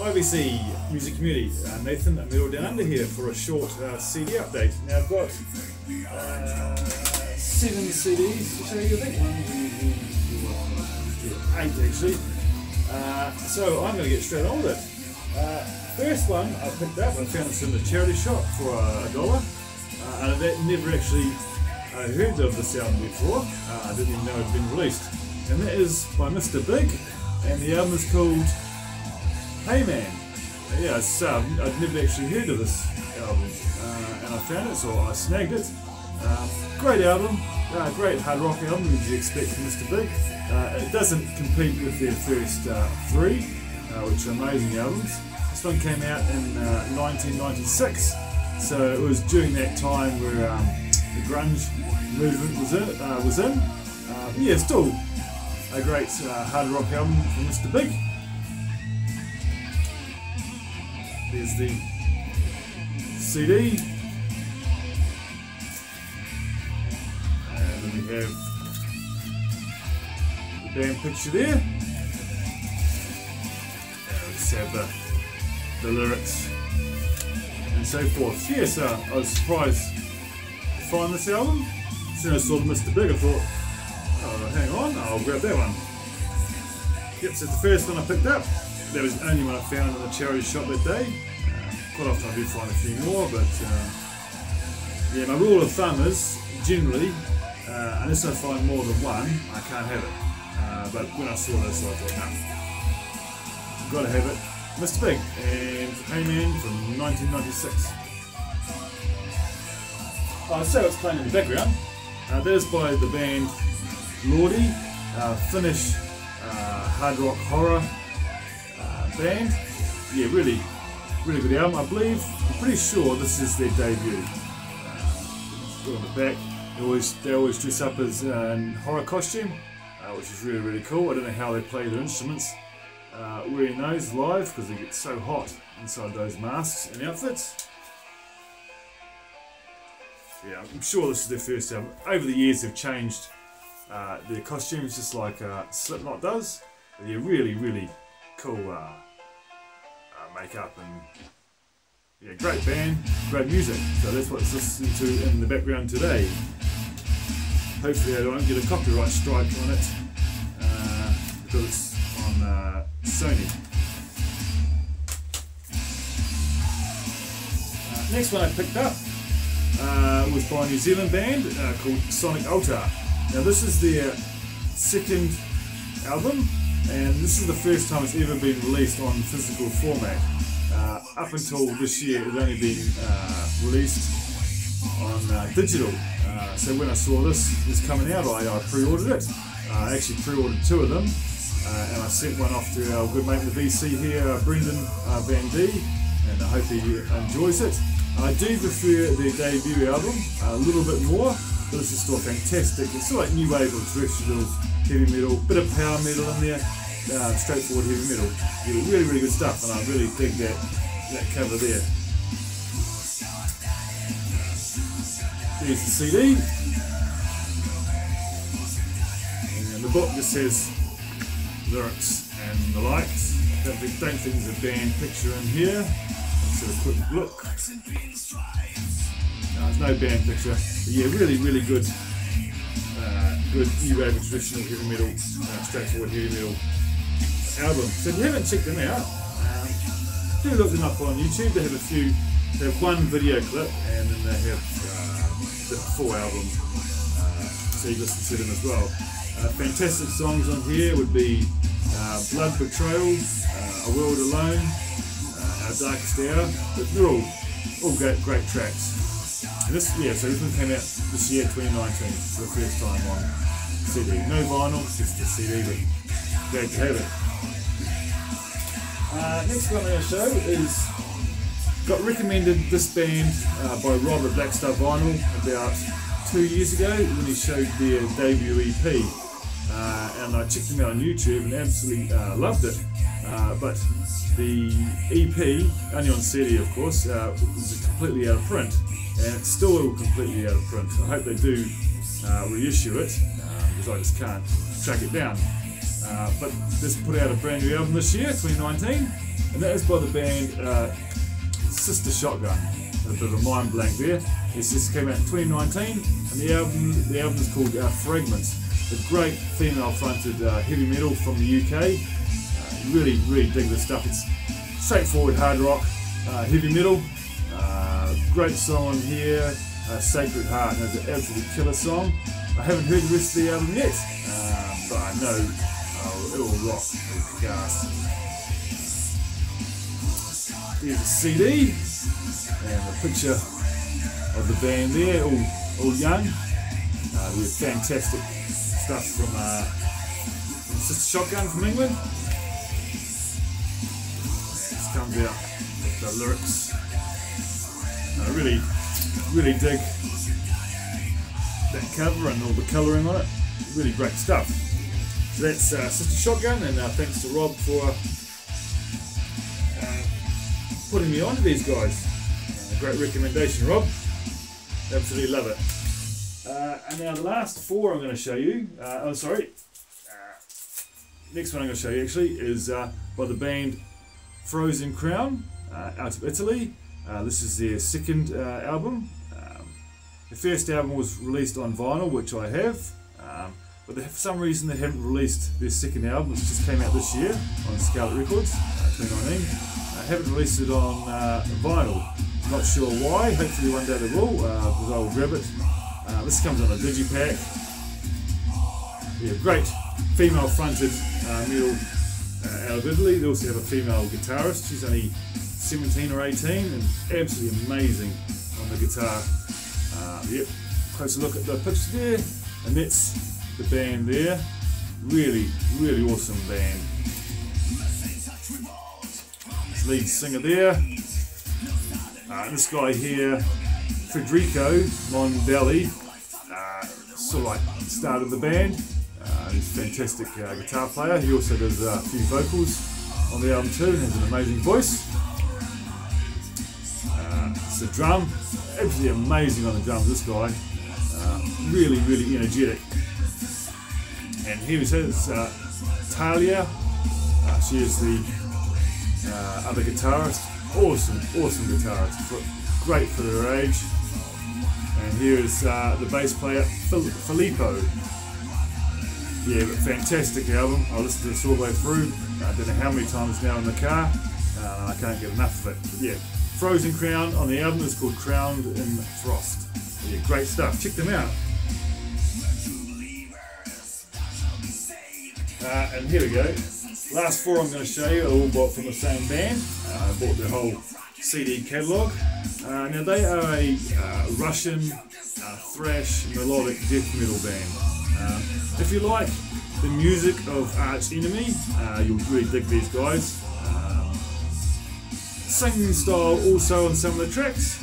IBC Music Community, uh, Nathan at Metal Downunder here for a short uh, CD update. Now I've got uh, seven CDs to show you, I think. Eight actually. Uh, so I'm going to get straight on with it. First one I picked up, I found this in the charity shop for a dollar. And I've never actually heard of this album before. I didn't even know it had been released. And that is by Mr. Big, and the album is called Hey Man. Yeah, it's, um, I'd never actually heard of this album, uh, and I found it, so I snagged it. Um, great album, uh, great hard rock album as you expect from Mr. Big. Uh, it doesn't compete with their first uh, three, uh, which are amazing albums. This one came out in 1996, so it was during that time where um, the grunge movement was in. Uh, was in. Uh, yeah, still a great uh, hard rock album from Mr. Big. There's the CD. And we have the band picture there. And let's have the, the lyrics and so forth. Yes, uh, I was surprised to find this album. As soon as I saw the Mr. Big, I thought, oh, hang on, I'll grab that one. Yep, so it's the first one I picked up. That was the only one I found in the charity shop that day. Uh, quite often I do find a few more, but uh, yeah, my rule of thumb is generally, uh, unless I find more than one, I can't have it. Uh, but when I saw this, I thought, no, gotta have it. Mr. Big and Man from 1996. Uh, so it's playing in the background. Uh, that is by the band Lordi, uh, Finnish uh, hard rock horror band. Yeah, really, really good album. I believe, I'm pretty sure this is their debut. Uh, on the back, they always they always dress up as uh, horror costume, uh, which is really really cool. I don't know how they play their instruments uh, wearing those live because they get so hot inside those masks and outfits. Yeah, I'm sure this is their first album. Over the years, they've changed uh, their costumes just like uh, Slipknot does. They're really, really cool uh, uh, makeup and yeah, great band, great music. So that's what's listening to in the background today. Hopefully, I don't get a copyright strike on it uh, because it's on uh, Sony. Uh, next one I picked up uh, was by a New Zealand band uh, called Sonic Altar. Now this is their second album, and this is the first time it's ever been released on physical format. Uh, up until this year, it's only been uh, released on uh, digital. Uh, so when I saw this was coming out, I, I pre-ordered it. I actually pre-ordered two of them, uh, and I sent one off to our good mate the VC here, uh, Brendan uh, Van D, and I hope he enjoys it. I do prefer their debut album a little bit more, this is still fantastic. It's still like new wave of traditional heavy metal, bit of power metal in there, uh, straightforward heavy metal. Yeah, really, really good stuff, and I really dig that that cover there. There's the CD, and the book just says lyrics and the likes. Don't think, don't think there's a band picture in here. Let's have a quick look. No, there's no band picture. But yeah, really, really good, uh, good new wave of traditional heavy metal, uh, straightforward heavy metal album. So if you haven't checked them out, um, do look them up on YouTube. They have a few. They have one video clip, and then they have uh, the full album. Uh, so you listen to them as well. Uh, fantastic songs on here would be uh, Blood Betrayal, A World Alone, Our Darkest Hour. But they're all, all great, great tracks. This, yeah, so this one came out this year, 2019, for the first time on CD. No vinyl, just a CD, but glad to have it. Uh, next one going to show is got recommended this band uh, by Rob at Black Star Vinyl about two years ago when he showed their debut EP. Uh, and I checked them out on YouTube and absolutely uh, loved it. Uh, but the EP, only on CD of course, uh, was completely out of print, and it's still completely out of print. I hope they do uh, reissue it uh, because I just can't track it down. uh, but just put out a brand new album this year, 2019, and that is by the band uh, Sister Shotgun. A bit of a mind blank there. This just came out in 2019, and the album the album is called uh, Fragments. A great female-fronted uh, heavy metal from the UK. Uh, really, really dig this stuff. It's straightforward hard rock, heavy metal. Uh, great song here, Sacred Heart, it's an absolutely killer song. I haven't heard the rest of the album yet, but I know oh, it will rock. Here's a CD and a picture of the band there, all, all young, uh, with fantastic stuff from, uh, Sister Shotgun from England. This comes out with the lyrics. I really, really dig that cover and all the colouring on it. Really great stuff. So that's uh, Sister Shotgun, and uh, thanks to Rob for uh, putting me on to these guys. Uh, great recommendation, Rob. Absolutely love it. Uh, and now the last four I'm going to show you, uh, oh sorry, next one I'm going to show you actually is by the band Frozen Crown out of Italy. Uh, this is their second album. Um, the first album was released on vinyl, which I have, um, but they, for some reason they haven't released their second album, which just came out this year on Scarlet Records, 2019. I haven't released it on vinyl. Not sure why, hopefully one day they will, uh, because I will grab it. Uh, this comes on a digipack. Yeah, great female fronted uh, metal uh, out of Italy. They also have a female guitarist. She's only 17 or 18 and absolutely amazing on the guitar. Uh, yep, closer look at the picture there, and that's the band there. Really, really awesome band. This lead singer there, uh, this guy here, Federico Mondelli, uh, sort of like started the band. Uh, he's a fantastic uh, guitar player. He also does uh, a few vocals on the album too has an amazing voice. Uh, it's a drum, absolutely amazing on the drums, this guy. really, really energetic. And here is his Talia. she is the other guitarist awesome, awesome guitarist, great for their age. And here is uh, the bass player Filippo. Yeah, fantastic album. I listened to this all the way through. I don't know how many times now in the car. Uh, I can't get enough of it. But yeah, Frozen Crown on the album is called Crowned in Frost. Yeah, great stuff. Check them out. Uh, and here we go. Last four I'm going to show you are all bought from the same band. Uh, I bought their whole CD catalogue. Uh, now they are a uh, Russian uh, thrash melodic death metal band. Uh, if you like the music of Arch Enemy, uh, you'll really dig these guys. Um, singing style also on some of the tracks,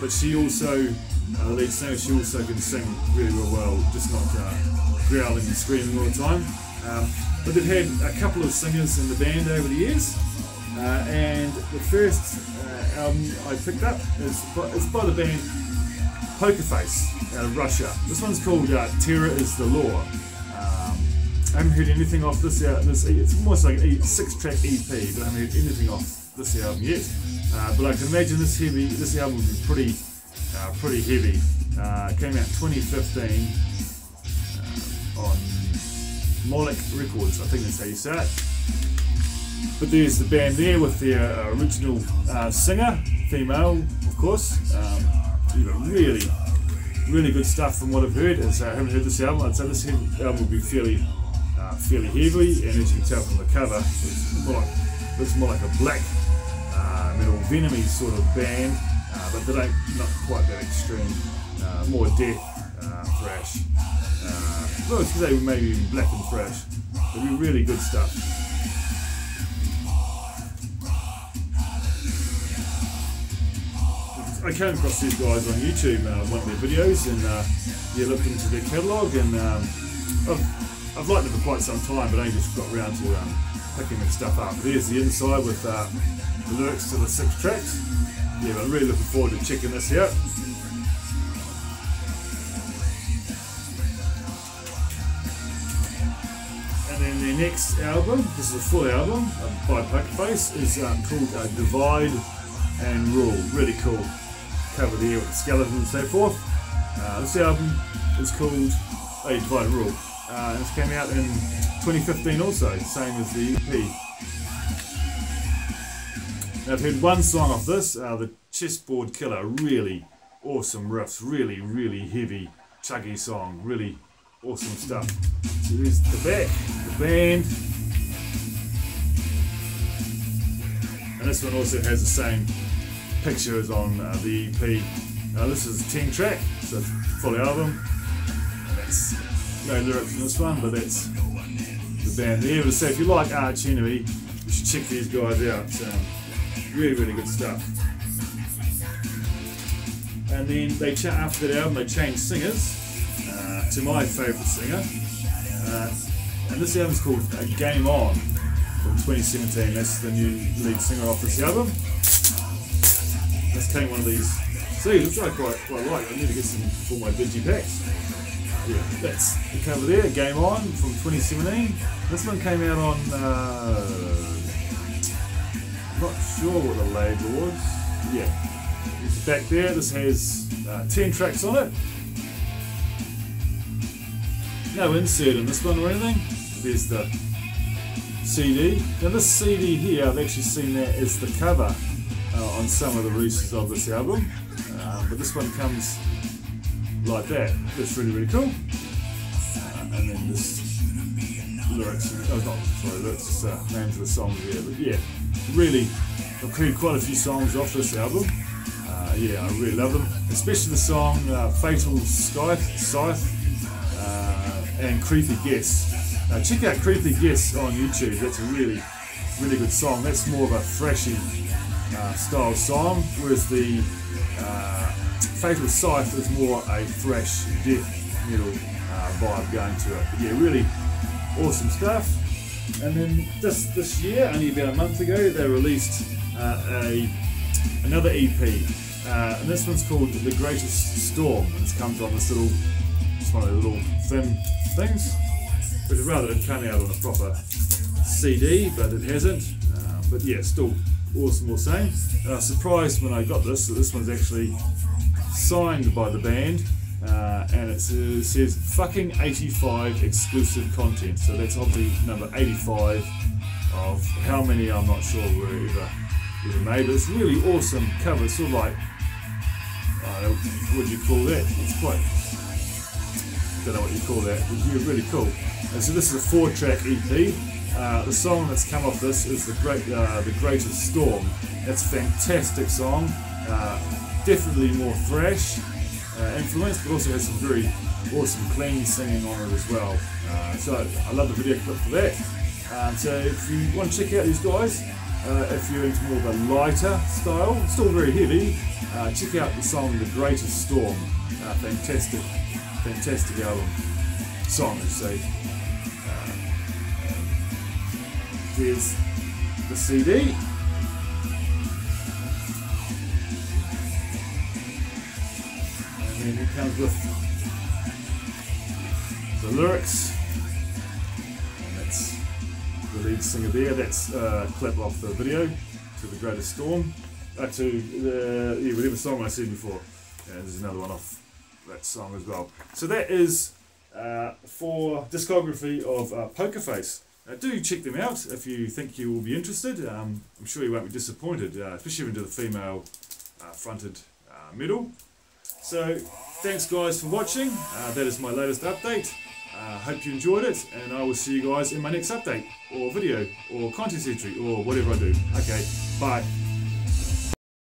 but she also, the lead singer, she also can sing really, really well, just not growling and screaming all the time. Um, but they've had a couple of singers in the band over the years. Uh, and the first uh, album I picked up is by, is by the band Pokerface out of Russia. This one's called uh, Terror is the Law. Um, I haven't heard anything off this album. This, it's almost like a six-track EP, but I haven't heard anything off this album yet. Uh, but I can imagine this heavy. This album will be pretty, uh, pretty heavy. Uh, came out 2015 on Moloch Records, I think that's how you say it. But there's the band there with their uh, original uh, singer, female, of course. Um, really, really good stuff from what I've heard. As I haven't heard this album, I'd say this album will be fairly, uh, fairly heavy, and as you can tell from the cover, it's more like, it's more like a black uh, metal venomy sort of band, uh, but they don't not quite that extreme. Uh, more death thrash. well, it's say maybe black and thrash. It'll be really good stuff. I came across these guys on YouTube, uh, one of their videos, and uh, yeah, looked into their catalogue, and um, I've, I've liked them for quite some time, but I just got around to um, picking their stuff up. There's the inside with uh, the lyrics to the six tracks. Yeah, but I'm really looking forward to checking this out. And then the next album, this is a full album uh, by Pokerface, is um, called uh, Divide and Rule. Really cool cover there with the skeleton and so forth. Uh, this album is called A Divide and Rule. Uh, this came out in 2015 also, same as the EP. Now I've heard one song off this, uh, the Chessboard Killer, really awesome riffs, really, really heavy, chuggy song, really awesome stuff. So there's the back, the band, and this one also has the same pictures on uh, the EP. This is a 10 track, so it's a full album. That's no lyrics in this one, but that's the band there. So if you like Arch Enemy, you should check these guys out. Um, really, really good stuff. And then they ch- after that album, they changed singers uh, to my favourite singer. Uh, and this album's called Game On from 2017. That's the new lead singer off this album. Let's take one of these seeds, which I quite, quite like. I need to get some for my veggie packs. Yeah, that's the cover there, Game On from 2017. This one came out on, uh, not sure what the label was. Yeah, it's back there. This has uh, 10 tracks on it. No insert in this one or anything. There's the CD. Now this CD here, I've actually seen that as the cover uh, on some of the releases of this album. Uh, but this one comes like that. That's really, really cool. Uh, and then this lyrics, oh not, sorry, lyrics, just uh, names of the songs here. But yeah, really, I've heard quite a few songs off this album. Uh, yeah, I really love them. Especially the song uh, Fatal Scythe, Scythe and Creepy Guess. Check out Creepy Guess on YouTube. That's a really, really good song. That's more of a thrashy uh, style song, whereas the uh, Fatal Scythe is more a thrash death metal uh, vibe going to it. But yeah, really awesome stuff. And then this this year, only about a month ago, they released uh, a another EP, uh, and this one's called The Greatest Storm. And it's comes on this little, it's one of the little thin things, which rather it come out on a proper CD, but it hasn't. But yeah, still awesome all same. And I was surprised when I got this that this one's actually signed by the band. Uh, and it says, says fucking 85 exclusive content. So that's obviously number 85 of how many I'm not sure were ever, ever made. But it's really awesome cover. Sort of like, I what do you call that? It's quite, don't know what you call that. But it's really cool. And so this is a four track EP. Uh, the song that's come off this is the great, uh, the greatest storm. It's a fantastic song, uh, definitely more thrash uh, influence, but also has some very awesome clean singing on it as well. Uh, so I love the video clip for that. Um, so if you want to check out these guys, if you're into more of a lighter style, still very heavy, check out the song "The Greatest Storm." fantastic, fantastic album song, I say. Here's the CD. And then it comes with the lyrics. And that's the lead singer there. That's a clip off the video to The Greatest Storm. Uh, to the, yeah, whatever song I said before. And there's another one off that song as well. So that is uh, for discography of uh, Pokerface. Uh, do check them out if you think you will be interested. Um, I'm sure you won't be disappointed, uh, especially into the female uh, fronted uh, metal. So, thanks guys for watching. Uh, that is my latest update. Uh, hope you enjoyed it, and I will see you guys in my next update, or video, or content entry, or whatever I do. Okay, bye.